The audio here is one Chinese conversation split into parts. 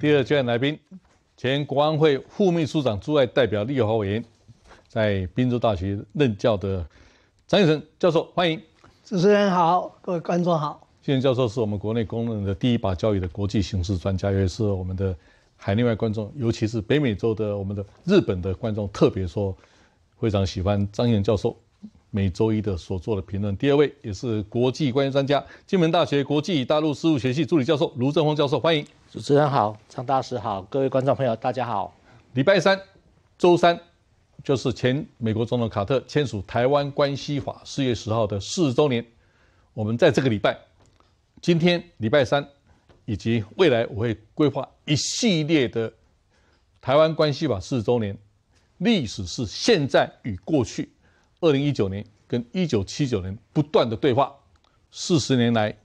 第二位来宾，前国安会副秘书长、驻外代表、立法委员，在宾州大学任教的张义成教授，欢迎。主持人好，各位观众好。谢教授是我们国内公认的第一把交椅的国际形势专家，也是我们的海内外观众，尤其是北美洲的我们的日本的观众，特别说非常喜欢张义教授每周一的所做的评论。第二位也是国际关系专家，金门大学国际大陆事务学系助理教授卢正峰教授，欢迎。主持人好，张大师好，各位观众朋友大家好。礼拜三、周三就是前美国总统卡特签署《台湾关系法》四月十号的四十周年。我们在这个礼拜，今天礼拜三，以及未来，我会规划一系列的《台湾关系法》四十周年。历史是现在与过去，二零一九年跟一九七九年不断的对话，四十年来，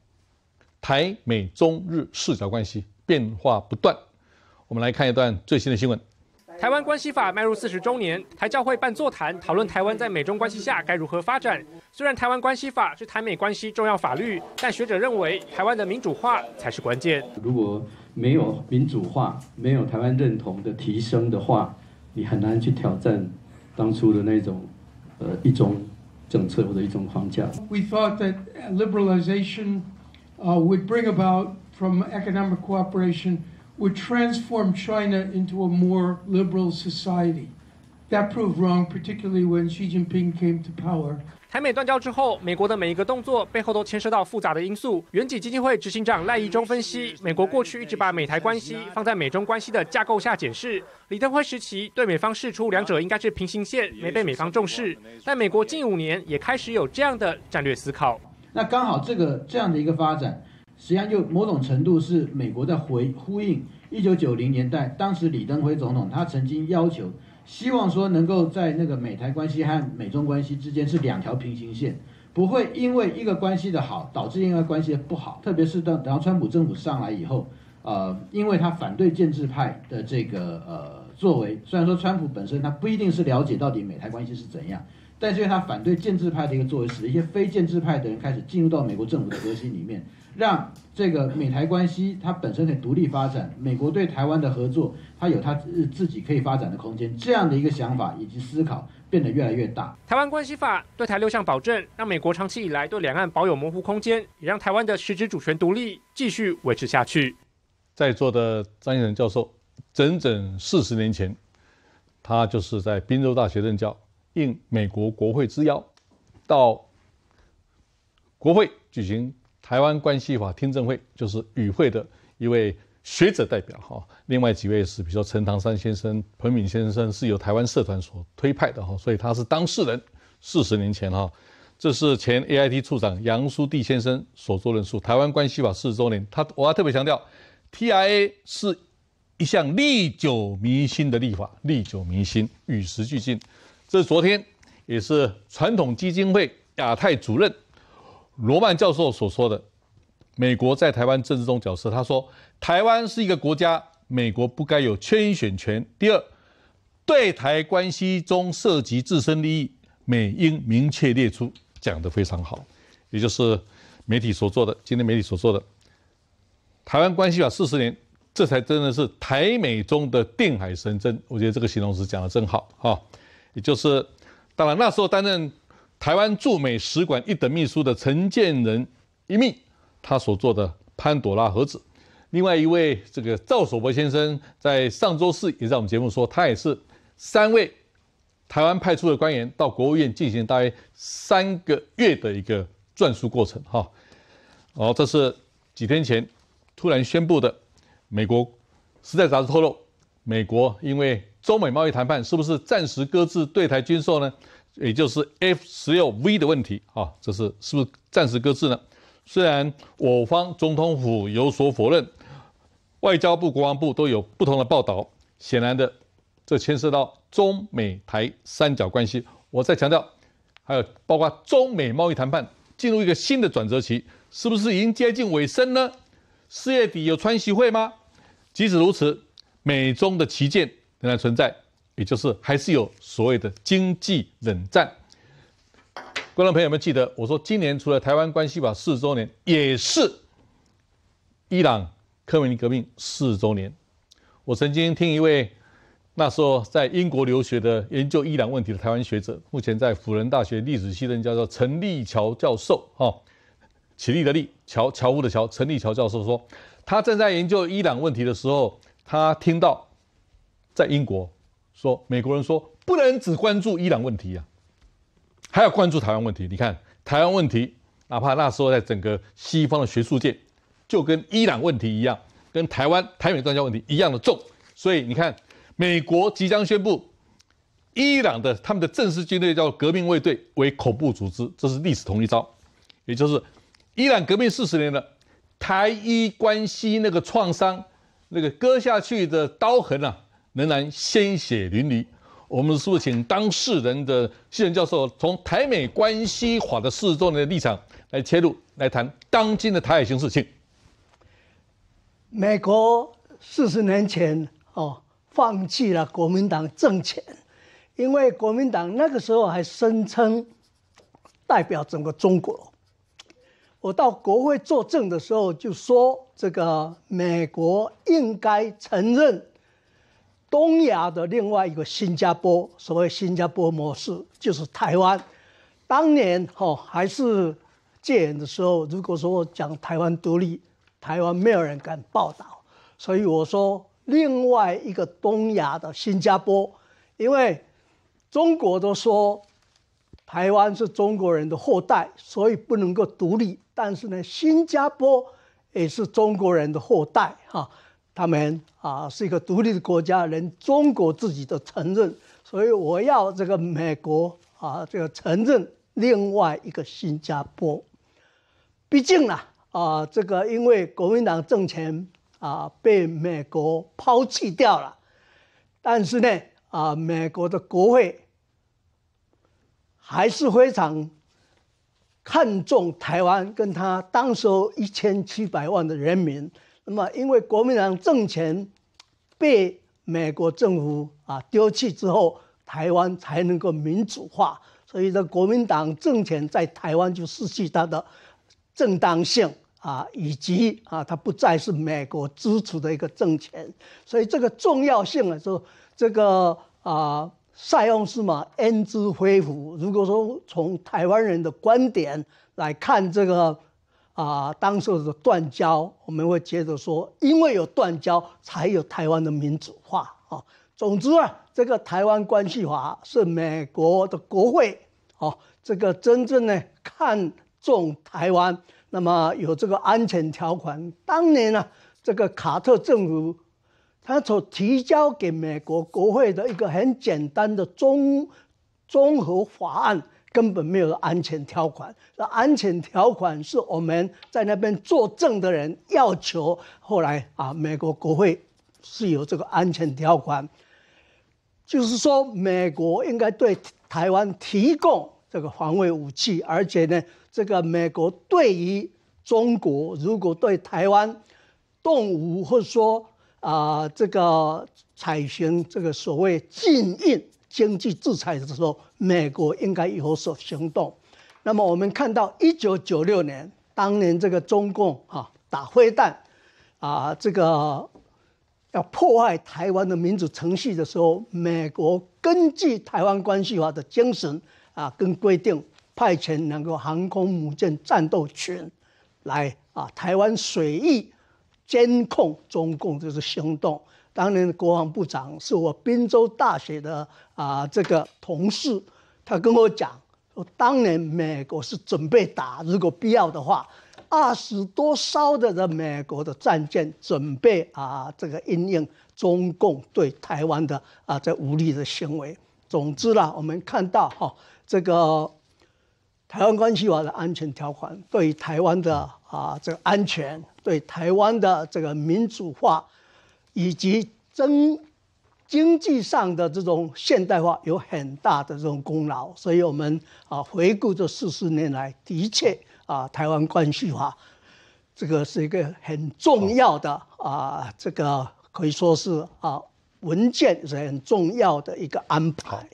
台美中日四角关系。变化不断，我们来看一段最新的新闻。台湾关系法迈入四十周年，台教会办座谈，讨论台湾在美中关系下该如何发展。虽然台湾关系法是台美关系重要法律，但学者认为台湾的民主化才是关键。如果没有民主化，没有台湾认同的提升的话，你很难去挑战当初的那种呃一种政策或者一种框架。We thought that liberalization would bring about from economic cooperation would transform China into a more liberal society. That proved wrong, particularly when Xi Jinping came to power. 台美断交之后，美国的每一个动作背后都牵涉到复杂的因素。远景基金会执行长赖义中分析，美国过去一直把美台关系放在美中关系的架构下检视。李登辉时期对美方示出两者应该是平行线，没被美方重视。但美国近五年也开始有这样的战略思考。那刚好这个这样的一个发展。实际上，就某种程度是美国在回呼应一九九零年代，当时李登辉总统他曾经要求，希望说能够在那个美台关系和美中关系之间是两条平行线，不会因为一个关系的好导致另外关系的不好。特别是当然后川普政府上来以后，呃，因为他反对建制派的这个呃作为，虽然说川普本身他不一定是了解到底美台关系是怎样，但是因为他反对建制派的一个作为，使得一些非建制派的人开始进入到美国政府的核心里面。让这个美台关系它本身可以独立发展，美国对台湾的合作，它有它自己可以发展的空间，这样的一个想法以及思考变得越来越大。台湾关系法对台六项保证，让美国长期以来对两岸保有模糊空间，也让台湾的实质主权独立继续维持下去。在座的张一仁教授，整整四十年前，他就是在宾州大学任教，应美国国会之邀，到国会举行。台湾关系法听证会就是与会的一位学者代表哈，另外几位是比如说陈唐山先生、彭敏先生是由台湾社团所推派的哈，所以他是当事人。四十年前哈，这是前 AIT 处长杨书棣先生所做论述。台湾关系法四十周年，他我要特别强调，TIA 是一项历久弥新的立法，历久弥新，与时俱进。这是昨天也是传统基金会亚太主任。罗曼教授所说的，美国在台湾政治中角色，他说，台湾是一个国家，美国不该有圈选权。第二，对台关系中涉及自身利益，美应明确列出，讲得非常好，也就是媒体所做的，今天媒体所做的，台湾关系法四十年，这才真的是台美中的定海神针。我觉得这个形容词讲得真好哈，也就是，当然那时候担任。台湾驻美使馆一等秘书的陈建仁一秘，他所做的潘朵拉盒子。另外一位这个赵守博先生，在上周四也在我们节目说，他也是三位台湾派出的官员到国务院进行大约三个月的一个撰书过程。哈，哦，这是几天前突然宣布的。美国《时代》杂志透露，美国因为中美贸易谈判，是不是暂时搁置对台军售呢？也就是 F 十六 V 的问题啊，这是是不是暂时搁置呢？虽然我方总统府有所否认，外交部、国防部都有不同的报道。显然的，这牵涉到中美台三角关系。我再强调，还有包括中美贸易谈判进入一个新的转折期，是不是已经接近尾声呢？四月底有川习会吗？即使如此，美中的旗舰仍然存在。也就是还是有所谓的经济冷战。观众朋友们记得，我说今年除了台湾关系法四十周年，也是伊朗科梅尼革命四十周年。我曾经听一位那时候在英国留学的研究伊朗问题的台湾学者，目前在辅仁大学历史系任教叫陈立桥教授，哈，起立的立，乔乔夫的乔，陈立桥教授说，他正在研究伊朗问题的时候，他听到在英国说美国人说不能只关注伊朗问题啊，还要关注台湾问题。你看台湾问题，哪怕那时候在整个西方的学术界，就跟伊朗问题一样。跟台湾台美断交问题一样的重，所以你看，美国即将宣布伊朗的他们的正式军队叫革命卫队为恐怖组织，这是历史同一招，也就是伊朗革命四十年了，台伊关系那个创伤，那个割下去的刀痕啊，仍然鲜血淋漓。我们是不是请当事人的西人教授，从台美关系法的四十周年的立场来切入，来谈当今的台海形势？请。美国四十年前哦，放弃了国民党政权，因为国民党那个时候还声称代表整个中国。我到国会作证的时候就说，这个美国应该承认东亚的另外一个新加坡，所谓新加坡模式就是台湾。当年哦还是戒严的时候，如果说讲台湾独立。台湾没有人敢报道，所以我说另外一个东亚的新加坡，因为中国都说台湾是中国人的后代，所以不能够独立。但是呢，新加坡也是中国人的后代，哈，他们啊是一个独立的国家，连中国自己都承认。所以我要这个美国啊，这个承认另外一个新加坡。毕竟呢。啊，这个因为国民党政权啊被美国抛弃掉了，但是呢，啊，美国的国会还是非常看重台湾跟他当时候一千七百万的人民。那么，因为国民党政权被美国政府啊丢弃之后，台湾才能够民主化，所以这国民党政权在台湾就失去它的正当性。啊，以及啊，它不再是美国支持的一个政权，所以这个重要性啊，说这个啊，塞翁失马焉知非福。如果说从台湾人的观点来看这个啊，当时的断交，我们会接着说，因为有断交，才有台湾的民主化啊。总之啊，这个台湾关系法是美国的国会哦，这个真正的看重台湾。那么有这个安全条款，当年呢，这个卡特政府他所提交给美国国会的一个很简单的综综合法案，根本没有安全条款。那安全条款是我们在那边作证的人要求，后来啊，美国国会是有这个安全条款，就是说美国应该对台湾提供这个防卫武器，而且呢。这个美国对于中国，如果对台湾动武，或者说啊，这个采行这个所谓禁运经济制裁的时候，美国应该有所行动。那么我们看到一九九六年，当年这个中共啊打飞弹啊，这个要破坏台湾的民主程序的时候，美国根据台湾关系法的精神啊跟规定。派遣两个航空母舰战斗群来啊，台湾水域监控中共这是行动。当年的国防部长是我滨州大学的啊这个同事，他跟我讲说，当年美国是准备打，如果必要的话，二十多艘的这美国的战舰准备啊这个应应中共对台湾的啊这武力的行为。总之啦，我们看到哈这个。台湾关系法的安全条款，对台湾的啊这个安全，对台湾的这个民主化，以及经经济上的这种现代化有很大的这种功劳。所以，我们啊回顾这四十年来，的确啊台湾关系化这个是一个很重要的啊这个可以说是啊文件是很重要的一个安排。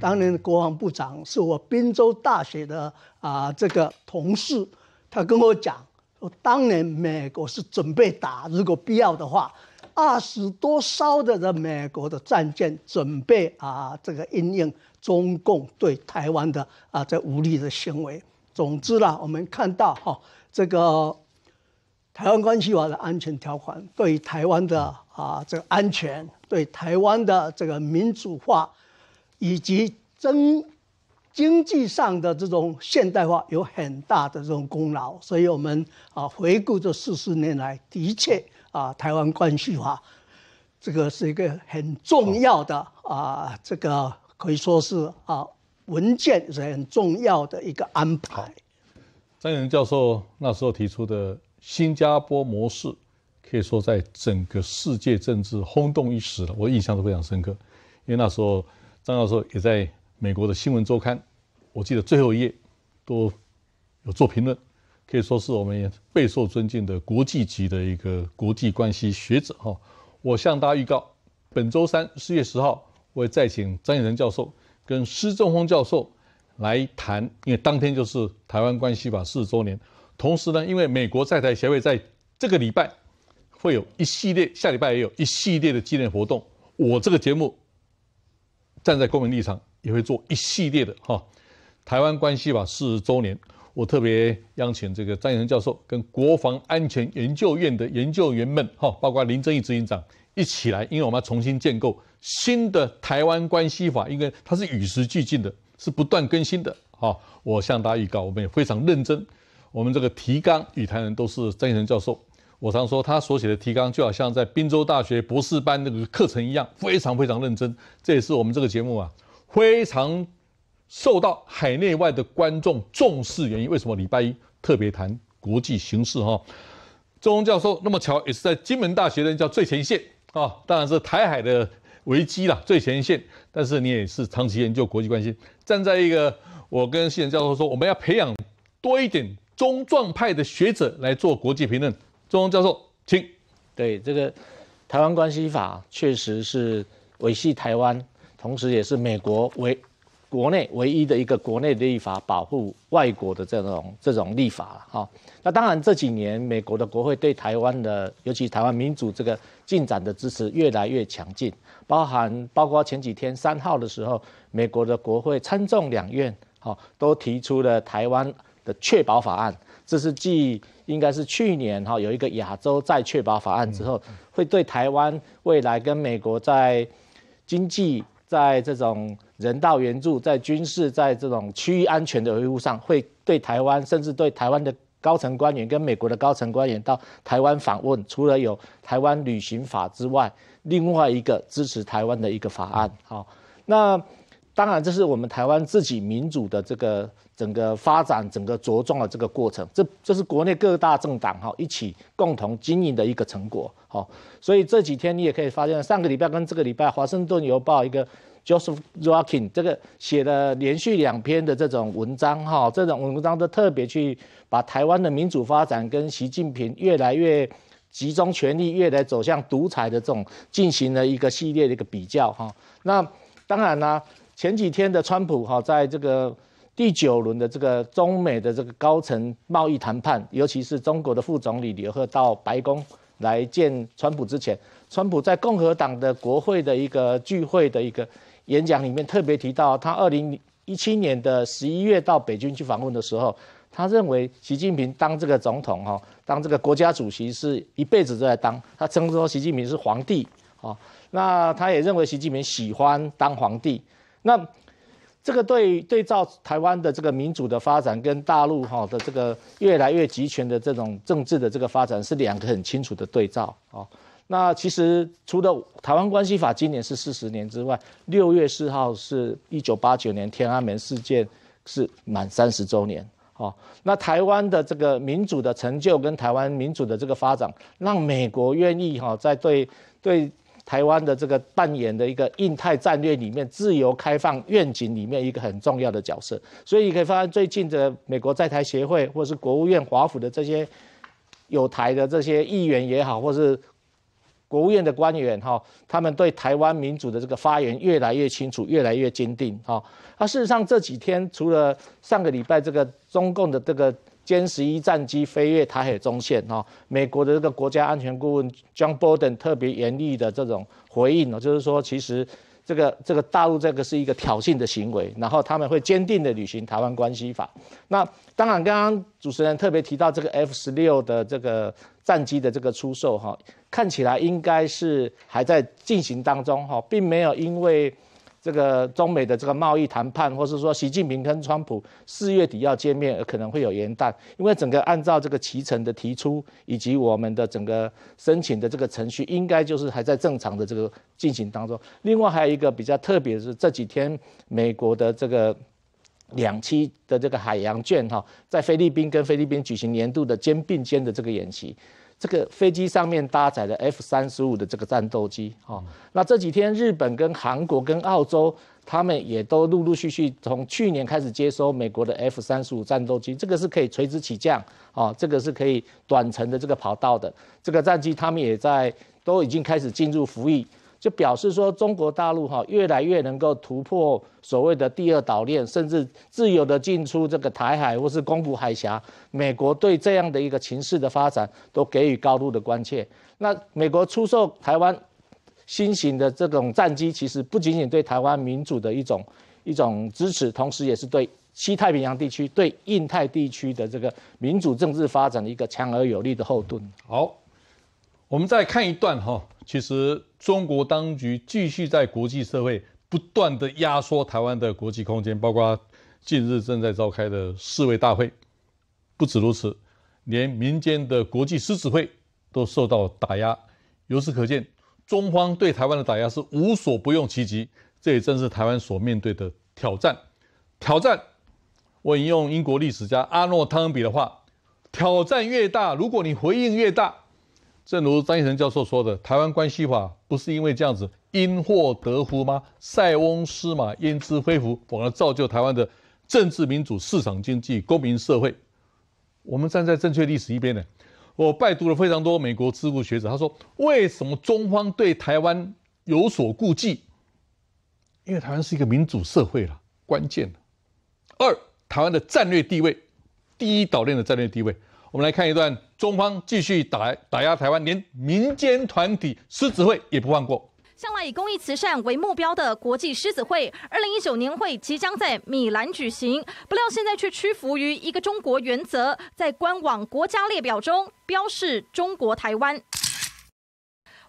当年的国防部长是我滨州大学的啊这个同事，他跟我讲说，当年美国是准备打，如果必要的话，二十多艘的美国的战舰准备啊这个应应中共对台湾的啊这无力的行为。总之啦，我们看到哈这个。台湾关系法的安全条款对台湾的啊这个安全，对台湾的这个民主化，以及经经济上的这种现代化有很大的这种功劳。所以，我们啊回顾这四十年来，的确啊台湾关系法这个是一个很重要的啊这个可以说是啊文件是很重要的一个安排。张仁教授那时候提出的。新加坡模式可以说在整个世界政治轰动一时了，我印象都非常深刻。因为那时候张教授也在美国的新闻周刊，我记得最后一页都有做评论，可以说是我们也备受尊敬的国际级的一个国际关系学者哈。我向大家预告，本周三四月十号，我会再请张永仁教授跟施正峰教授来谈，因为当天就是台湾关系法四十周年。同时呢，因为美国在台协会在这个礼拜会有一系列，下礼拜也有一系列的纪念活动。我这个节目站在公民立场，也会做一系列的哈。台湾关系法四十周年，我特别邀请这个张延教授跟国防安全研究院的研究员们哈，包括林正义执行长一起来，因为我们要重新建构新的台湾关系法，因为它是与时俱进的，是不断更新的哈。我向大家预告，我们也非常认真。我们这个提纲与谈人都是张义教授，我常说他所写的提纲就好像在滨州大学博士班那个课程一样，非常非常认真。这也是我们这个节目啊非常受到海内外的观众重视原因。为什么礼拜一特别谈国际形势哈？周荣教授那么巧也是在金门大学的叫最前线啊，当然是台海的危机啦最前线。但是你也是长期研究国际关系，站在一个我跟谢仁教授说，我们要培养多一点。中壮派的学者来做国际评论，钟教授，请。对这个台湾关系法确实是维系台湾，同时也是美国唯国内唯一的一个国内立法保护外国的这种这种立法了哈。那当然这几年美国的国会对台湾的，尤其台湾民主这个进展的支持越来越强劲，包含包括前几天三号的时候，美国的国会参众两院哈都提出了台湾。的确保法案，这是继应该是去年哈有一个亚洲再确保法案之后，会对台湾未来跟美国在经济、在这种人道援助、在军事、在这种区域安全的维护上，会对台湾甚至对台湾的高层官员跟美国的高层官员到台湾访问，除了有台湾旅行法之外，另外一个支持台湾的一个法案。好，那当然这是我们台湾自己民主的这个。整个发展、整个茁壮的这个过程，这这是国内各大政党哈一起共同经营的一个成果。好，所以这几天你也可以发现，上个礼拜跟这个礼拜，《华盛顿邮报》一个 Joseph Rockin 这个写了连续两篇的这种文章哈，这种文章都特别去把台湾的民主发展跟习近平越来越集中权力、越来走向独裁的这种进行了一个系列的一个比较哈。那当然呢，前几天的川普哈在这个。第九轮的这个中美的这个高层贸易谈判，尤其是中国的副总理刘鹤到白宫来见川普之前，川普在共和党的国会的一个聚会的一个演讲里面特别提到，他二零一七年的十一月到北京去访问的时候，他认为习近平当这个总统哈，当这个国家主席是一辈子都在当，他称说习近平是皇帝啊，那他也认为习近平喜欢当皇帝，那。这个对对照台湾的这个民主的发展，跟大陆哈的这个越来越集权的这种政治的这个发展，是两个很清楚的对照啊。那其实除了台湾关系法今年是四十年之外，六月四号是一九八九年天安门事件是满三十周年哦。那台湾的这个民主的成就跟台湾民主的这个发展，让美国愿意哈在对对。台湾的这个扮演的一个印太战略里面，自由开放愿景里面一个很重要的角色，所以你可以发现，最近的美国在台协会或是国务院华府的这些有台的这些议员也好，或是国务院的官员哈，他们对台湾民主的这个发言越来越清楚，越来越坚定哈。那事实上这几天，除了上个礼拜这个中共的这个歼十一战机飞越台海中线哈，美国的这个国家安全顾问 John Bolton 特别严厉的这种回应呢，就是说其实。这个这个大陆这个是一个挑衅的行为，然后他们会坚定的履行台湾关系法。那当然，刚刚主持人特别提到这个 F 十六的这个战机的这个出售，哈，看起来应该是还在进行当中，哈，并没有因为。这个中美的这个贸易谈判，或是说习近平跟川普四月底要见面，可能会有延宕，因为整个按照这个提程的提出，以及我们的整个申请的这个程序，应该就是还在正常的这个进行当中。另外还有一个比较特别的是，这几天美国的这个两栖的这个海洋舰哈，在菲律宾跟菲律宾举行年度的肩并肩的这个演习。这个飞机上面搭载的 F 三十五的这个战斗机，哈，那这几天日本跟韩国跟澳洲，他们也都陆陆续续从去年开始接收美国的 F 三十五战斗机，这个是可以垂直起降，啊，这个是可以短程的这个跑道的，这个战机他们也在都已经开始进入服役。就表示说，中国大陆哈越来越能够突破所谓的第二岛链，甚至自由的进出这个台海或是宫古海峡。美国对这样的一个情势的发展都给予高度的关切。那美国出售台湾新型的这种战机，其实不仅仅对台湾民主的一种一种支持，同时也是对西太平洋地区、对印太地区的这个民主政治发展的一个强而有力的后盾。好，我们再看一段哈，其实。中国当局继续在国际社会不断的压缩台湾的国际空间，包括近日正在召开的世卫大会。不止如此，连民间的国际狮子会都受到打压。由此可见，中方对台湾的打压是无所不用其极。这也正是台湾所面对的挑战。挑战，我引用英国历史家阿诺汤恩比的话：挑战越大，如果你回应越大。正如张义成教授说的，台湾关系法不是因为这样子因祸得福吗？塞翁失马焉知非福，反而造就台湾的政治民主、市场经济、公民社会。我们站在正确历史一边呢。我拜读了非常多美国智库学者，他说：为什么中方对台湾有所顾忌？因为台湾是一个民主社会了，关键二，台湾的战略地位，第一岛链的战略地位。我们来看一段，中方继续打打压台湾，连民间团体狮子会也不放过。向来以公益慈善为目标的国际狮子会，二零一九年会即将在米兰举行，不料现在却屈服于一个中国原则，在官网国家列表中标示中国台湾。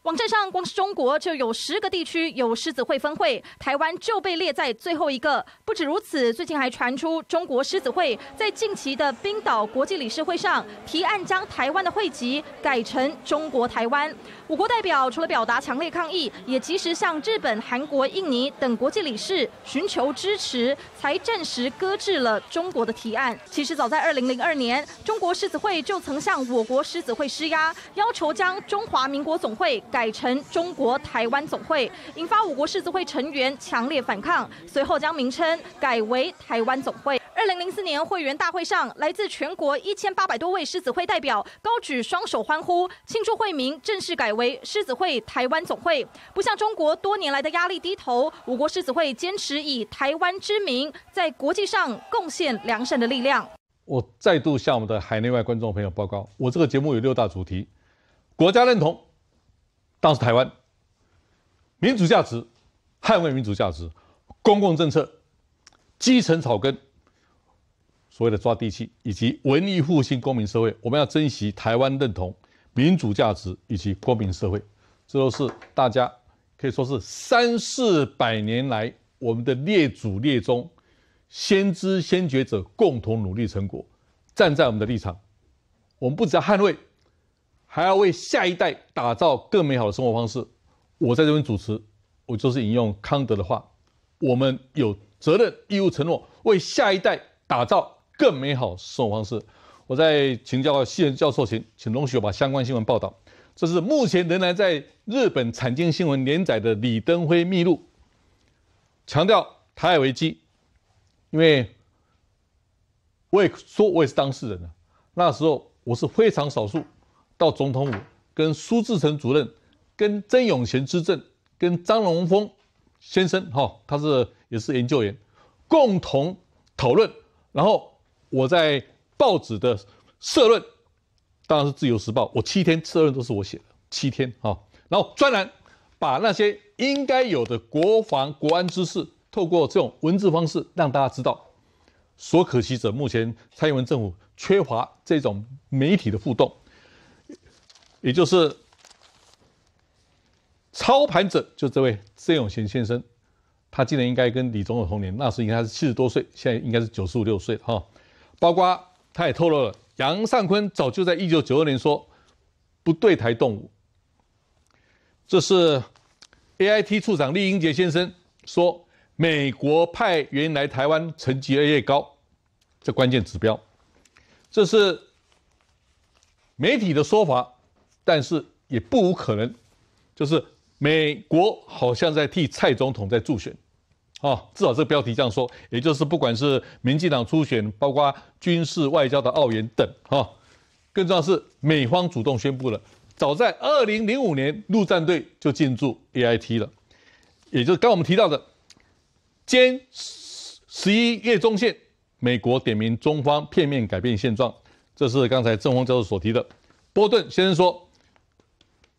网站上，光是中国就有十个地区有狮子会分会，台湾就被列在最后一个。不止如此，最近还传出中国狮子会在近期的冰岛国际理事会上提案，将台湾的会籍改成中国台湾。我国代表除了表达强烈抗议，也及时向日本、韩国、印尼等国际理事寻求支持，才暂时搁置了中国的提案。其实早在二零零二年，中国狮子会就曾向我国狮子会施压，要求将中华民国总会改改成中国台湾总会，引发五国狮子会成员强烈反抗，随后将名称改为台湾总会。二零零四年会员大会上，来自全国一千八百多位狮子会代表高举双手欢呼，庆祝会名正式改为狮子会台湾总会。不向中国多年来的压力低头，我国狮子会坚持以台湾之名，在国际上贡献良善的力量。我再度向我们的海内外观众朋友报告，我这个节目有六大主题：国家认同，当时台湾；民主价值，捍卫民主价值；公共政策，基层草根。所谓的抓地气，以及文艺复兴公民社会，我们要珍惜台湾认同、民主价值以及公民社会，这都是大家可以说是三四百年来我们的列祖列宗、先知先觉者共同努力成果。站在我们的立场，我们不只要捍卫，还要为下一代打造更美好的生活方式。我在这边主持，我就是引用康德的话：我们有责任、义务、承诺为下一代打造。更美好生活方式。我在请教西人教授前，请容许我把相关新闻报道。这是目前仍然在日本产经新闻连载的李登辉秘录，强调台海危机。因为我也说，我也是当事人啊。那时候我是非常少数到总统府跟苏志成主任跟曾永贤之政，跟张荣峰先生哈，他是也是研究员，共同讨论，然后我在报纸的社论，当然是《自由时报》，我七天社论都是我写的，七天哈，然后专栏把那些应该有的国防国安知识，透过这种文字方式让大家知道。所可惜者，目前蔡英文政府缺乏这种媒体的互动，也就是操盘者，就这位郑永贤先生，他今年应该跟李总统同年，那时应该是七十多岁，现在应该是九十五六岁哈。包括他也透露了，杨尚昆早就在一九九二年说不对台动武，这是 A I T 处长厉英杰先生说。美国派员来台湾，成绩越来越高，这关键指标，这是媒体的说法，但是也不无可能，就是美国好像在替蔡总统在助选，啊，至少这标题这样说，也就是不管是民进党初选，包括军事外交的澳元等，哈，更重要是美方主动宣布了，早在二零零五年陆战队就进驻 A I T 了，也就是刚我们提到的。兼十一月中线，美国点名中方片面改变现状，这是刚才郑峰教授所提的。波顿先生说，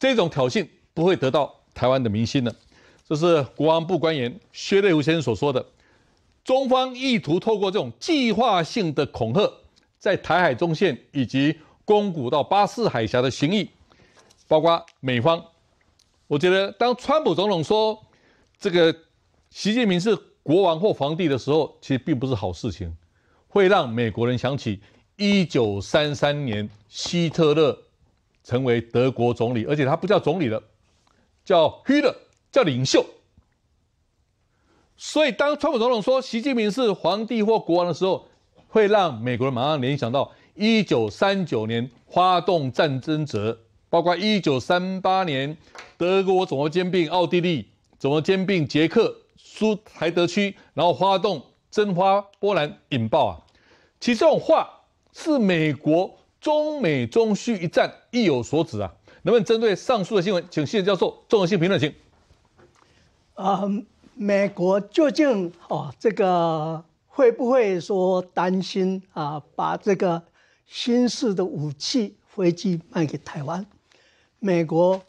这种挑衅不会得到台湾的民心的。这是国防部官员薛瑞福先生所说的。中方意图透过这种计划性的恐吓，在台海中线以及宫古到巴士海峡的行役，包括美方。我觉得，当川普总统说这个习近平是。国王或皇帝的时候，其实并不是好事情，会让美国人想起一九三三年希特勒成为德国总理，而且他不叫总理了，叫 Hitler，叫领袖。所以当川普总统说习近平是皇帝或国王的时候，会让美国人马上联想到一九三九年发动战争者，包括一九三八年德国怎么兼并奥地利，怎么兼并捷克。苏台德区，然后发动征发波兰引爆啊！其实这种话是美国中美中叙一战意有所指啊！能不能针对上述的新闻，请谢教授综合性评论，请。啊，美国究竟哦，这个会不会说担心啊，把这个新式的武器飞机卖给台湾？美国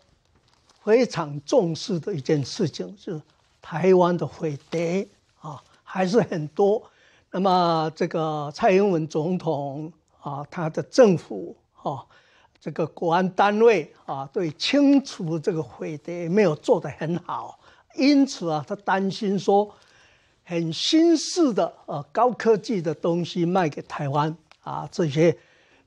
非常重视的一件事情是。台湾的毁碟啊还是很多，那么这个蔡英文总统啊，他的政府啊，这个国安单位啊，对清除这个飞碟没有做得很好，因此啊，他担心说，很新式的呃高科技的东西卖给台湾啊这些。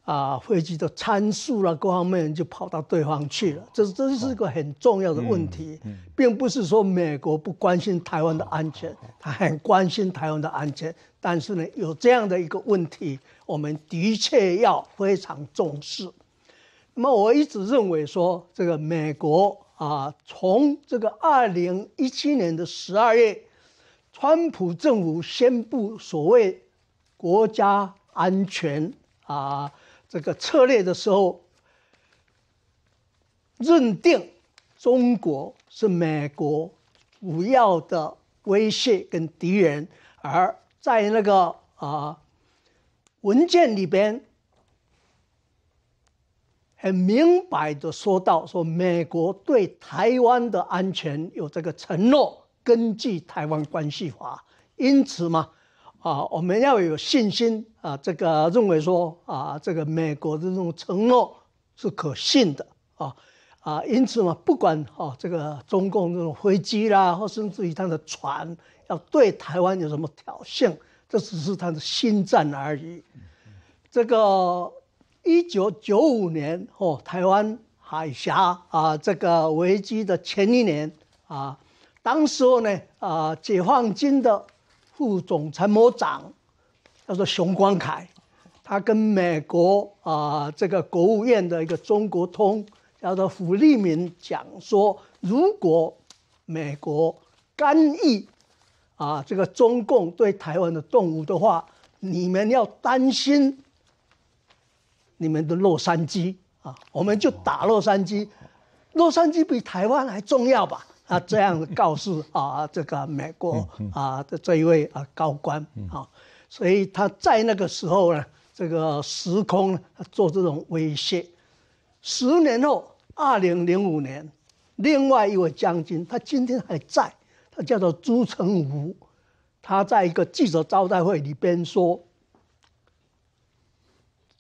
啊，飞机的参数啦，各方面就跑到对方去了，这这是个很重要的问题，并不是说美国不关心台湾的安全，他很关心台湾的安全，但是呢，有这样的一个问题，我们的确要非常重视。那么我一直认为说，这个美国啊，从这个二零一七年的十二月，川普政府宣布所谓国家安全啊。这个策略的时候，认定中国是美国主要的威胁跟敌人，而在那个啊文件里边，很明白的说到，说美国对台湾的安全有这个承诺，根据《台湾关系法》，因此嘛。啊，我们要有信心啊！这个认为说啊，这个美国的这种承诺是可信的啊啊，因此嘛，不管啊这个中共这种飞机啦，或甚至于他的船要对台湾有什么挑衅，这只是他的心战而已。这个一九九五年哦，台湾海峡啊这个危机的前一年啊，当时候呢啊，解放军的。副总参谋长叫做熊光凯，他跟美国啊这个国务院的一个中国通叫做胡立民讲说，如果美国干预啊这个中共对台湾的动武的话，你们要担心你们的洛杉矶啊，我们就打洛杉矶。洛杉矶比台湾还重要吧？啊，这样告诉啊这个美国啊的这一位啊高官啊，所以他在那个时候呢，这个时空做这种威胁。十年后，二零零五年，另外一位将军，他今天还在，他叫做朱成武，他在一个记者招待会里边说，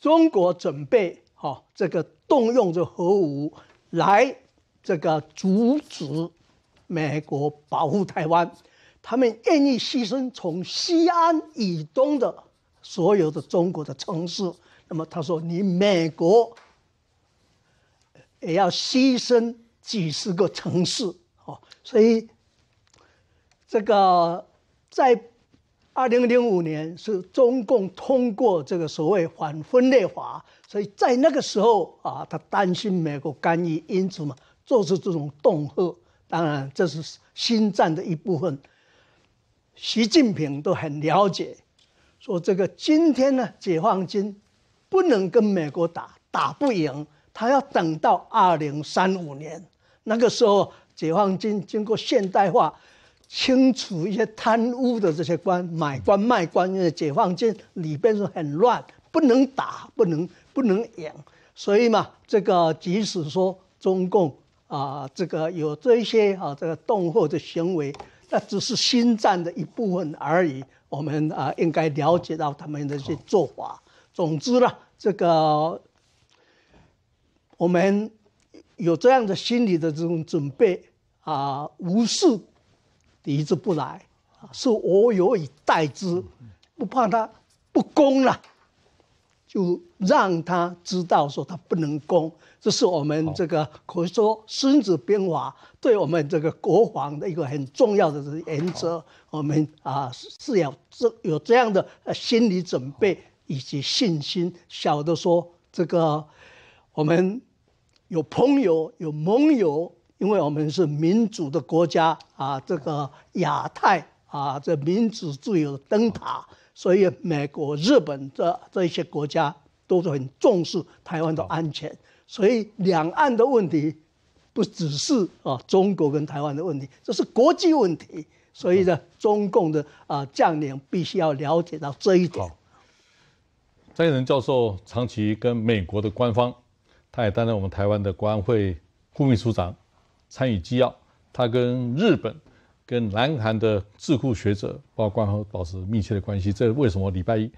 中国准备哈这个动用这核武来这个阻止美国保护台湾，他们愿意牺牲从西安以东的所有的中国的城市。那么他说，你美国。也要牺牲几十个城市，哦，所以这个在二零零五年是中共通过这个所谓反分裂法，所以在那个时候啊，他担心美国干预，因此嘛，做出这种恫吓。当然，这是新战的一部分。习近平都很了解，说这个今天呢，解放军不能跟美国打，打不赢。他要等到二零三五年，那个时候解放军经过现代化，清除一些贪污的这些官，买官卖官，因为解放军里边是很乱，不能打，不能不能赢，所以嘛，这个即使说中共啊，这个有这些啊这个恫吓的行为，那只是新战的一部分而已。我们啊应该了解到他们的一些做法。总之呢，这个。我们有这样的心理的这种准备啊，无视敌之不来啊，是我有以待之，不怕他不攻了，就让他知道说他不能攻，这是我们这个可以说《孙子兵法》对我们这个国防的一个很重要的原则。我们啊是要这有这样的心理准备以及信心，晓得说这个。我们有朋友，有盟友，因为我们是民主的国家啊，这个亚太啊，这民主自由的灯塔，所以美国、日本这这一些国家都是很重视台湾的安全。所以两岸的问题不只是啊中国跟台湾的问题，这是国际问题。所以呢，中共的啊将领必须要了解到这一点。张仁教授长期跟美国的官方。他也担任我们台湾的国安会副秘书长，参与机要。他跟日本、跟南韩的智库学者，包括和保持密切的关系。这为什么礼拜一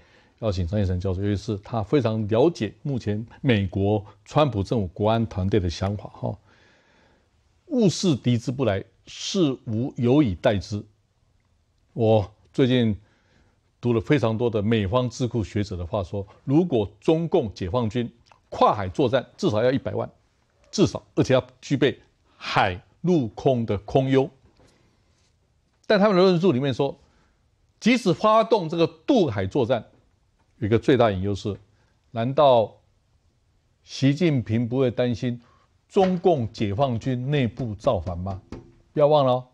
邀请张先生教授？因为是他非常了解目前美国川普政府国安团队的想法。哈，物事敌之不来，事无有以待之。我最近读了非常多的美方智库学者的话，说如果中共解放军跨海作战至少要一百万，至少，而且要具备海陆空的空优。但他们的论述里面说，即使发动这个渡海作战，有一个最大隐忧是：难道习近平不会担心中共解放军内部造反吗？不要忘了，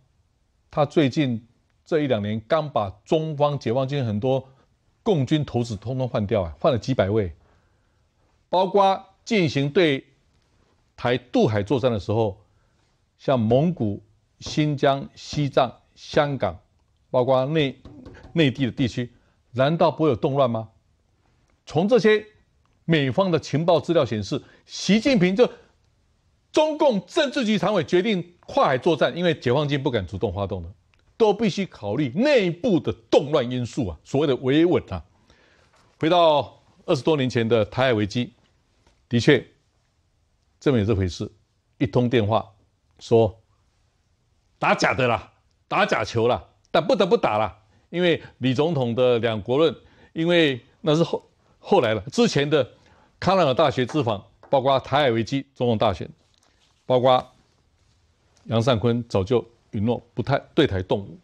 他最近这一两年刚把中方解放军很多共军头子通通换掉啊，换了几百位。包括进行对台渡海作战的时候，像蒙古、新疆、西藏、香港，包括内内地的地区，难道不会有动乱吗？从这些美方的情报资料显示，习近平就中共政治局常委决定跨海作战，因为解放军不敢主动发动的，都必须考虑内部的动乱因素啊，所谓的维稳啊。回到二十多年前的台海危机。的确，这么有这回事。一通电话说打假的啦，打假球啦，但不得不打了，因为李总统的两国论，因为那是后后来了。之前的康奈尔大学之访，包括台海危机、总统大选，包括杨善坤早就允诺不太对台动武。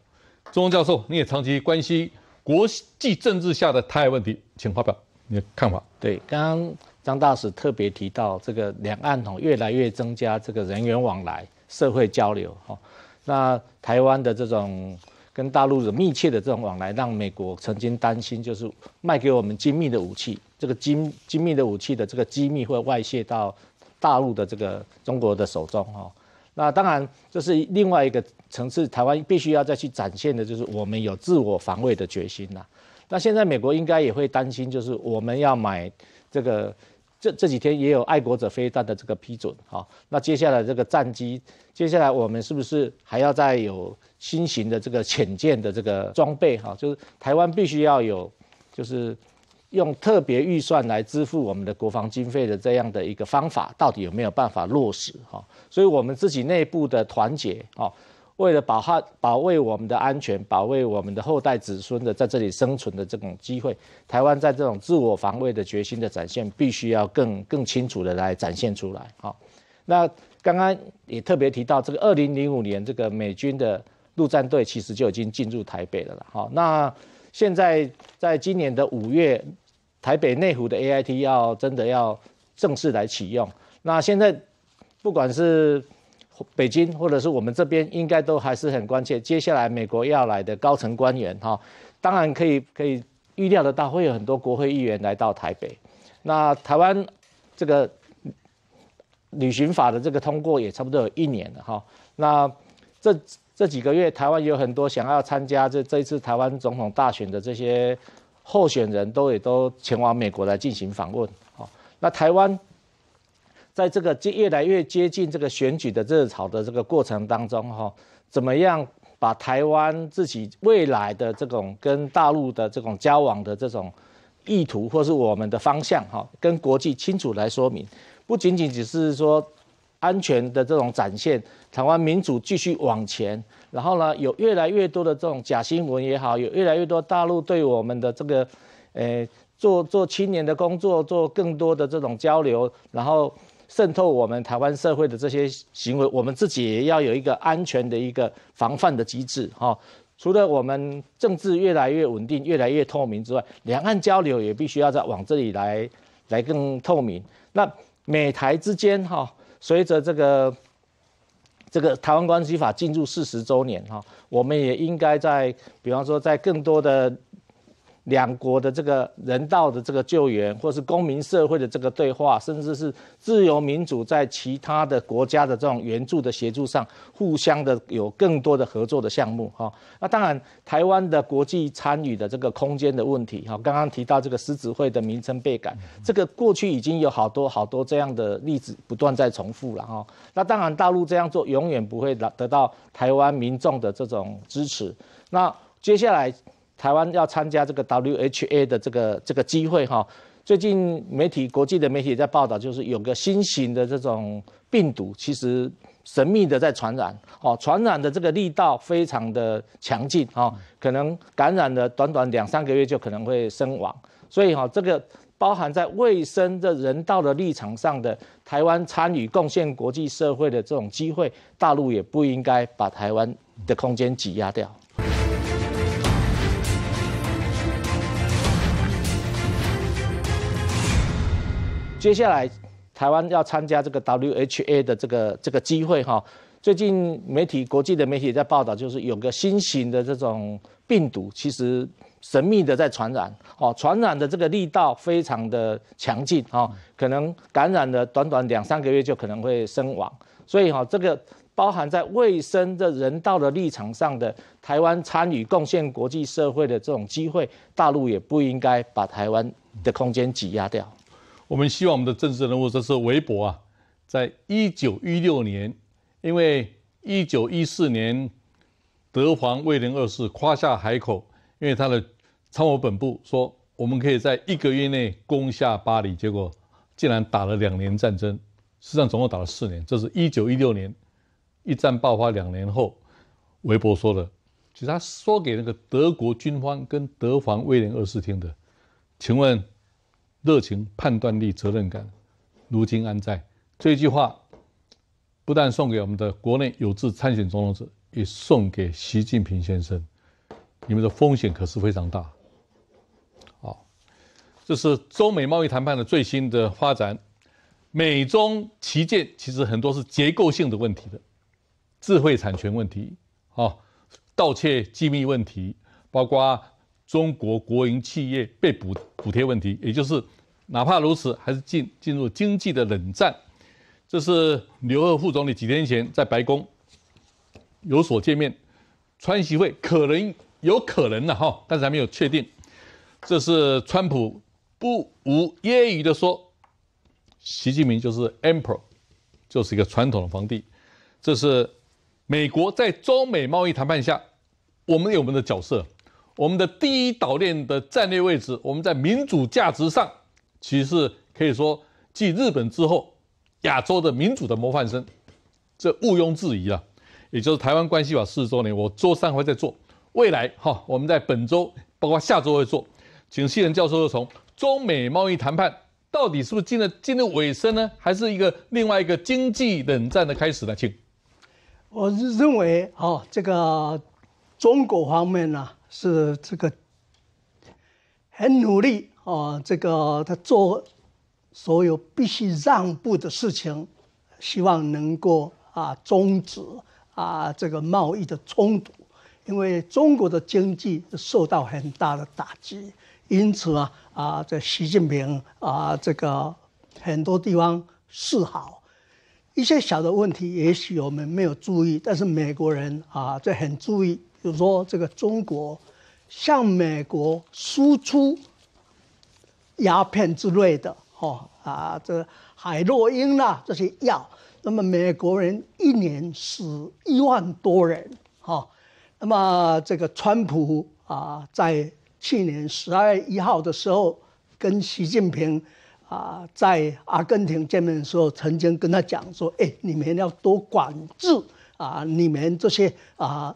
钟教授，你也长期关心国际政治下的台海问题，请发表你的看法。对，刚刚。张大使特别提到，这个两岸哦越来越增加这个人员往来、社会交流哈。那台湾的这种跟大陆的密切的这种往来，让美国曾经担心，就是卖给我们精密的武器，这个精精密的武器的这个机密会外泄到大陆的这个中国的手中哈。那当然这是另外一个层次，台湾必须要再去展现的就是我们有自我防卫的决心呐。那现在美国应该也会担心，就是我们要买这个。这这几天也有爱国者飞弹的这个批准，好，那接下来这个战机，接下来我们是不是还要再有新型的这个潜舰的这个装备？哈，就是台湾必须要有，就是用特别预算来支付我们的国防经费的这样的一个方法，到底有没有办法落实？哈，所以我们自己内部的团结，哈。为了保哈保卫我们的安全，保卫我们的后代子孙的在这里生存的这种机会，台湾在这种自我防卫的决心的展现，必须要更更清楚的来展现出来。好，那刚刚也特别提到，这个二零零五年这个美军的陆战队其实就已经进入台北了了。好，那现在在今年的五月，台北内湖的 AIT 要真的要正式来启用。那现在不管是北京或者是我们这边应该都还是很关切，接下来美国要来的高层官员哈，当然可以可以预料得到会有很多国会议员来到台北。那台湾这个旅行法的这个通过也差不多有一年了哈。那这这几个月，台湾有很多想要参加这这一次台湾总统大选的这些候选人都也都前往美国来进行访问。好，那台湾。在这个接越来越接近这个选举的热潮的这个过程当中，哈，怎么样把台湾自己未来的这种跟大陆的这种交往的这种意图，或是我们的方向，哈，跟国际清楚来说明，不仅仅只是说安全的这种展现，台湾民主继续往前，然后呢，有越来越多的这种假新闻也好，有越来越多大陆对我们的这个，呃，做做青年的工作，做更多的这种交流，然后。渗透我们台湾社会的这些行为，我们自己也要有一个安全的一个防范的机制哈。除了我们政治越来越稳定、越来越透明之外，两岸交流也必须要在往这里来，来更透明。那美台之间哈，随着这个这个台湾关系法进入四十周年哈，我们也应该在，比方说在更多的。两国的这个人道的这个救援，或是公民社会的这个对话，甚至是自由民主在其他的国家的这种援助的协助上，互相的有更多的合作的项目哈。那当然，台湾的国际参与的这个空间的问题哈，刚刚提到这个狮子会的名称被改，这个过去已经有好多好多这样的例子不断在重复了哈。那当然，大陆这样做永远不会得得到台湾民众的这种支持。那接下来。台湾要参加这个 WHA 的这个这个机会哈，最近媒体国际的媒体在报道，就是有个新型的这种病毒，其实神秘的在传染，哦，传染的这个力道非常的强劲哈，可能感染了短短两三个月就可能会身亡，所以哈，这个包含在卫生的人道的立场上的台湾参与贡献国际社会的这种机会，大陆也不应该把台湾的空间挤压掉。接下来，台湾要参加这个 WHA 的这个这个机会哈。最近媒体国际的媒体在报道，就是有个新型的这种病毒，其实神秘的在传染哦，传染的这个力道非常的强劲哦，可能感染了短短两三个月就可能会身亡。所以哈，这个包含在卫生的人道的立场上的台湾参与贡献国际社会的这种机会，大陆也不应该把台湾的空间挤压掉。我们希望我们的政治人物，这是韦伯啊，在一九一六年，因为一九一四年德皇威廉二世夸下海口，因为他的参谋本部说我们可以在一个月内攻下巴黎，结果竟然打了两年战争，实际上总共打了四年。这是一九一六年一战爆发两年后，韦伯说的，其实他说给那个德国军方跟德皇威廉二世听的，请问？热情、判断力、责任感，如今安在？这句话不但送给我们的国内有志参选总统者，也送给习近平先生。你们的风险可是非常大。好，这是中美贸易谈判的最新的发展。美中旗舰其实很多是结构性的问题的，智慧产权问题，好，盗窃机密问题，包括。中国国营企业被补补贴问题，也就是哪怕如此，还是进进入经济的冷战。这是刘鹤副总理几天前在白宫有所见面，川习会可能有可能的哈，但是还没有确定。这是川普不无揶揄的说，习近平就是 emperor，就是一个传统的皇帝。这是美国在中美贸易谈判下，我们有我们的角色，我们的第一岛链的战略位置，我们在民主价值上，其实可以说继日本之后。亚洲的民主的模范生，这毋庸置疑了。也就是台湾关系法四十周年，我周三会再做。未来哈，我们在本周包括下周会做。请西仁教授从中美贸易谈判到底是不是进了进入尾声呢？还是一个另外一个经济冷战的开始呢？请。我认为哦，这个中国方面呢是这个很努力哦，这个他做。所有必须让步的事情，希望能够啊终止啊这个贸易的冲突，因为中国的经济受到很大的打击，因此啊啊这习近平啊这个很多地方示好，一些小的问题也许我们没有注意，但是美国人啊这很注意，比如说这个中国向美国输出鸦片之类的。哦啊，这海洛因啦这些药，那么美国人一年死一万多人，哈，那么这个川普啊，在去年十二月一号的时候，跟习近平啊在阿根廷见面的时候，曾经跟他讲说，哎，你们要多管制啊，你们这些啊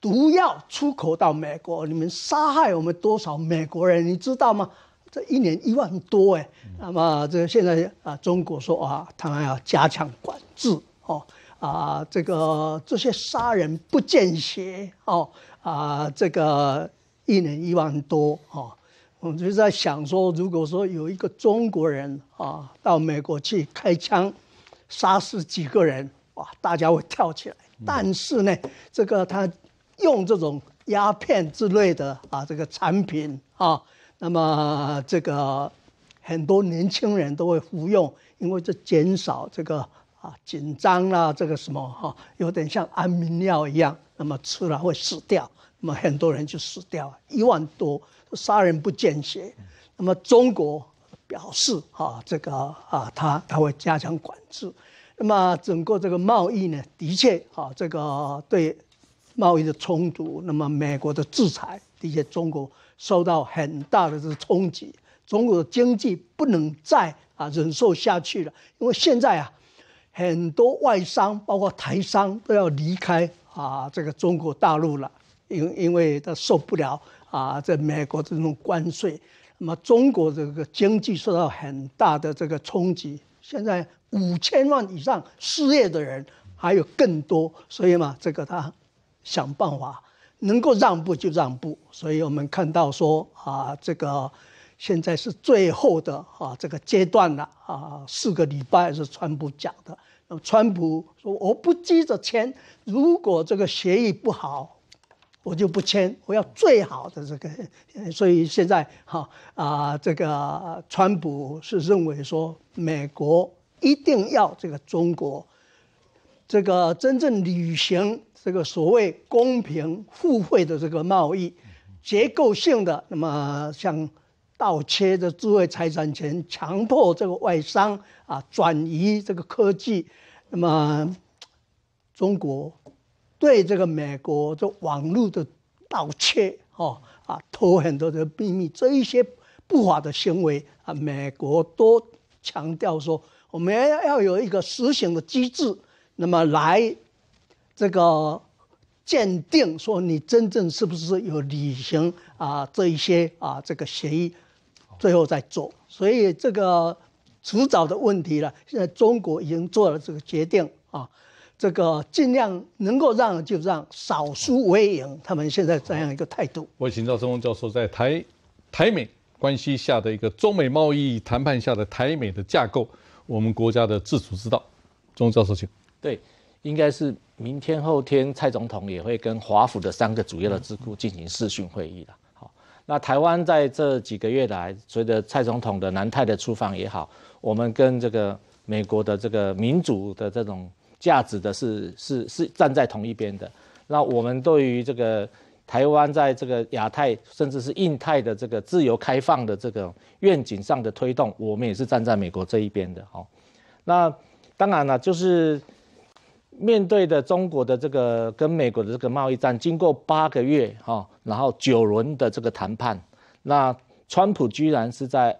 毒药出口到美国，你们杀害我们多少美国人，你知道吗？这一年一万多哎，那么这现在啊，中国说啊，他们要加强管制哦，啊，这个这些杀人不见血哦，啊，这个一年一万多哦，我就在想说，如果说有一个中国人啊到美国去开枪杀死几个人，哇，大家会跳起来。但是呢，这个他用这种鸦片之类的啊，这个产品啊。那么这个很多年轻人都会服用，因为这减少这个啊紧张啦，这个什么哈，有点像安眠药一样。那么吃了会死掉，那么很多人就死掉，一万多，杀人不见血。那么中国表示哈，这个啊，他他会加强管制。那么整个这个贸易呢，的确哈，这个对贸易的冲突，那么美国的制裁，的确中国。受到很大的这个冲击，中国的经济不能再啊忍受下去了，因为现在啊，很多外商包括台商都要离开啊这个中国大陆了，因因为他受不了啊在美国这种关税，那么中国这个经济受到很大的这个冲击，现在五千万以上失业的人还有更多，所以嘛，这个他想办法。能够让步就让步，所以我们看到说啊，这个现在是最后的啊这个阶段了啊，四个礼拜是川普讲的。川普说我不急着签，如果这个协议不好，我就不签，我要最好的这个。所以现在哈啊，这个川普是认为说美国一定要这个中国这个真正履行。这个所谓公平互惠的这个贸易，结构性的，那么像盗窃的智慧财产权，强迫这个外商啊转移这个科技，那么中国对这个美国这网络的盗窃，哦啊偷很多的秘密，这一些不法的行为啊，美国都强调说，我们要要有一个实行的机制，那么来。这个鉴定说你真正是不是有履行啊这一些啊这个协议，最后再做，所以这个迟早的问题了。现在中国已经做了这个决定啊，这个尽量能够让就让，少输为赢。他们现在这样一个态度。我请教钟峰教授，在台台美关系下的一个中美贸易谈判下的台美的架构，我们国家的自主之道。钟教授，请。对。应该是明天后天，蔡总统也会跟华府的三个主要的智库进行视讯会议了。好，那台湾在这几个月来，随着蔡总统的南泰的出访也好，我们跟这个美国的这个民主的这种价值的是是是站在同一边的。那我们对于这个台湾在这个亚太甚至是印太的这个自由开放的这个愿景上的推动，我们也是站在美国这一边的。好，那当然了，就是面对的中国的这个跟美国的这个贸易战，经过八个月哈，然后九轮的这个谈判，那川普居然是在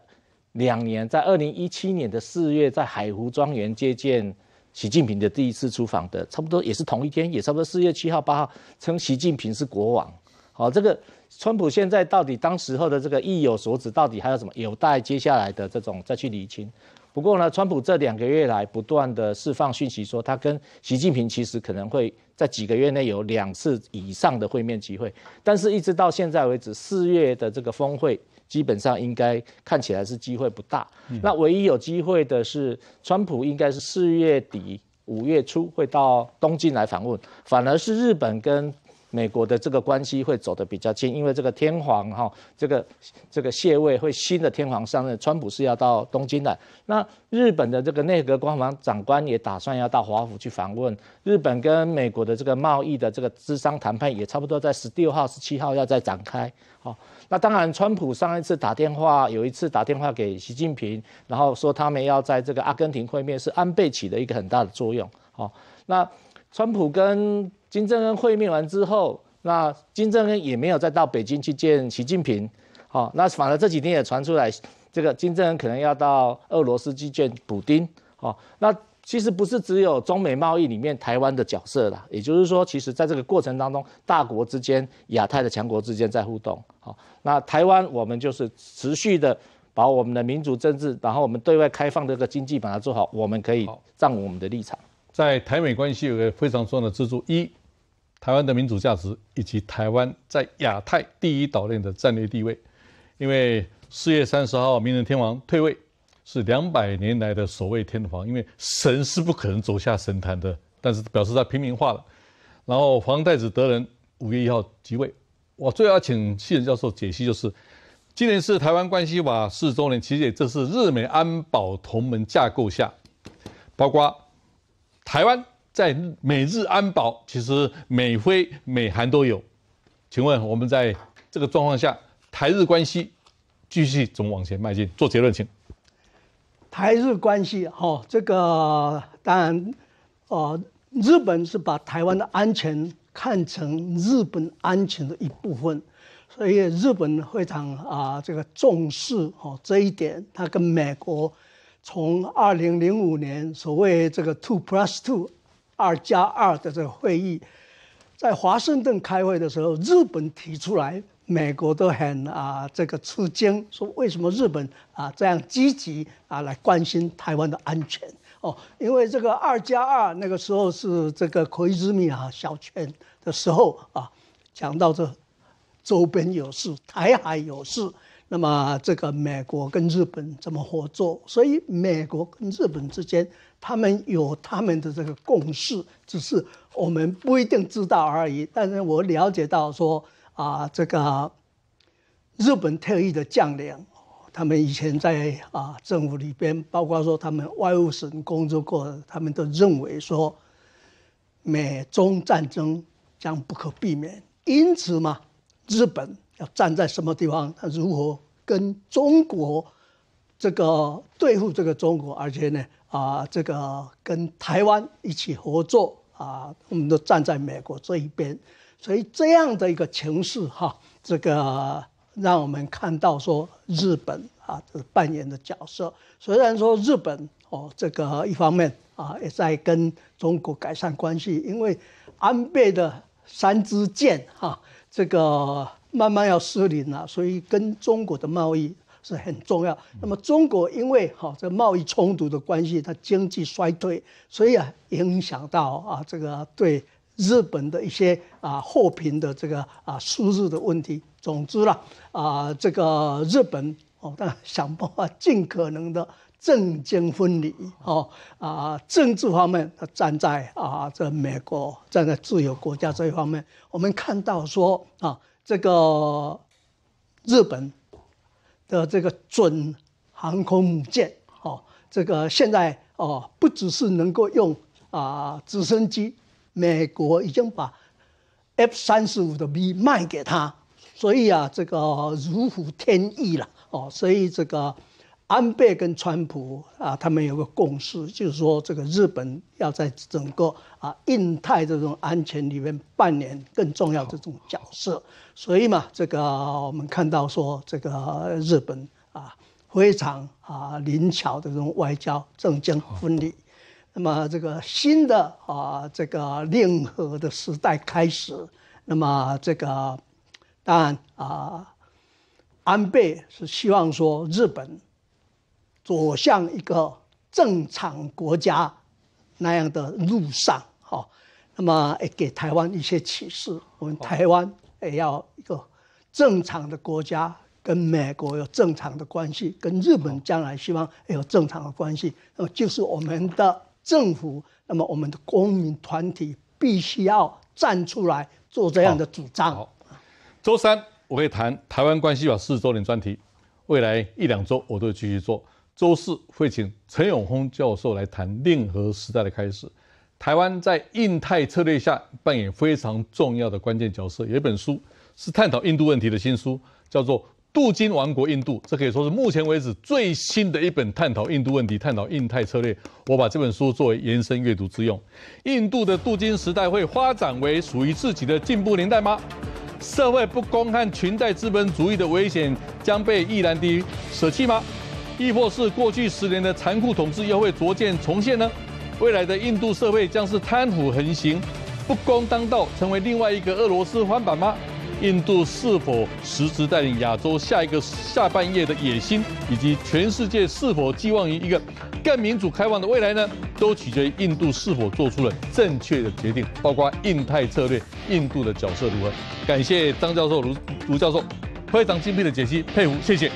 两年，在二零一七年的四月，在海湖庄园接见。习近平的第一次出访的，差不多也是同一天，也差不多四月七号、八号，称习近平是国王。好，这个川普现在到底当时候的这个意有所指，到底还有什么，有待接下来的这种再去理清。不过呢，川普这两个月来不断的释放讯息，说他跟习近平其实可能会在几个月内有两次以上的会面机会，但是一直到现在为止，四月的这个峰会。基本上应该看起来是机会不大。那唯一有机会的是，川普应该是四月底、五月初会到东京来访问，反而是日本跟。美国的这个关系会走得比较近，因为这个天皇哈，这个这个卸位会新的天皇上任，川普是要到东京的。那日本的这个内阁官房长官也打算要到华府去访问。日本跟美国的这个贸易的这个资商谈判也差不多在十六号、十七号要再展开。好，那当然，川普上一次打电话，有一次打电话给习近平，然后说他们要在这个阿根廷会面，是安倍起的一个很大的作用。好，那川普跟金正恩会面完之后，那金正恩也没有再到北京去见习近平，好，那反而这几天也传出来，这个金正恩可能要到俄罗斯去见普丁，好，那其实不是只有中美贸易里面台湾的角色啦，也就是说，其实在这个过程当中，大国之间、亚太的强国之间在互动，好，那台湾我们就是持续的把我们的民主政治，然后我们对外开放这个经济把它做好，我们可以站我们的立场。在台美关系有个非常重要的支柱一。台湾的民主价值以及台湾在亚太第一岛链的战略地位，因为四月三十号明仁天皇退位，是两百年来的首位天皇，因为神是不可能走下神坛的，但是表示他平民化了。然后皇太子德仁五月一号即位，我最要请谢仁教授解析，就是今年是台湾关系法四周年，其实也这是日美安保同盟架构下，包括台湾。在美日安保，其实美菲美韩都有。请问我们在这个状况下，台日关系继续怎么往前迈进？做结论，请。台日关系，哈，这个当然，哦，日本是把台湾的安全看成日本安全的一部分，所以日本非常啊这个重视哦这一点。他跟美国从二零零五年所谓这个 two plus two。二加二的这个会议，在华盛顿开会的时候，日本提出来，美国都很啊这个吃惊，说为什么日本啊这样积极啊来关心台湾的安全？哦，因为这个二加二那个时候是这个奎之米啊小泉的时候啊，讲到这周边有事，台海有事。那么这个美国跟日本怎么合作？所以美国跟日本之间，他们有他们的这个共识，只是我们不一定知道而已。但是我了解到说啊，这个日本特意的将领，他们以前在啊政府里边，包括说他们外务省工作过，他们都认为说美中战争将不可避免，因此嘛，日本。要站在什么地方？如何跟中国这个对付这个中国？而且呢，啊，这个跟台湾一起合作啊，我们都站在美国这一边。所以这样的一个情势哈，这个让我们看到说日本啊扮演的角色。虽然说日本哦，这个一方面啊也在跟中国改善关系，因为安倍的三支箭哈，这个。慢慢要失灵了，所以跟中国的贸易是很重要。那么中国因为哈这贸易冲突的关系，它经济衰退，所以啊影响到啊这个对日本的一些啊货品的这个啊输入的问题。总之了啊这个日本哦，当然想办法尽可能的政经分离哦啊政治方面它站在啊这美国站在自由国家这一方面，我们看到说啊。这个日本的这个准航空母舰，哦，这个现在哦，不只是能够用啊直升机，美国已经把 F 三十五的 B 卖给他，所以啊，这个如虎添翼了哦。所以这个安倍跟川普啊，他们有个共识，就是说这个日本要在整个啊印太这种安全里面扮演更重要这种角色。所以嘛，这个我们看到说这个日本啊。非常啊灵巧的这种外交政经分离，那么这个新的啊这个令和的时代开始，那么这个当然啊安倍是希望说日本走向一个正常国家那样的路上，哈，那么也给台湾一些启示，我们台湾也要一个正常的国家。跟美国有正常的关系，跟日本将来希望有正常的关系，那么就是我们的政府，那么我们的公民团体必须要站出来做这样的主张。周三我会谈台湾关系法四十周年专题，未来一两周我都会继续做。周四会请陈永峰教授来谈令和时代的开始，台湾在印太策略下扮演非常重要的关键角色。有一本书是探讨印度问题的新书，叫做。镀金王国印度，这可以说是目前为止最新的一本探讨印度问题、探讨印太策略。我把这本书作为延伸阅读之用。印度的镀金时代会发展为属于自己的进步年代吗？社会不公和裙带资本主义的危险将被毅然地舍弃吗？亦或是过去十年的残酷统治又会逐渐重现呢？未来的印度社会将是贪腐横行、不公当道，成为另外一个俄罗斯翻版吗？印度是否实质带领亚洲下一个下半叶的野心，以及全世界是否寄望于一个更民主开放的未来呢？都取决于印度是否做出了正确的决定，包括印太策略，印度的角色如何？感谢张教授、卢卢教授非常精辟的解析，佩服，谢谢。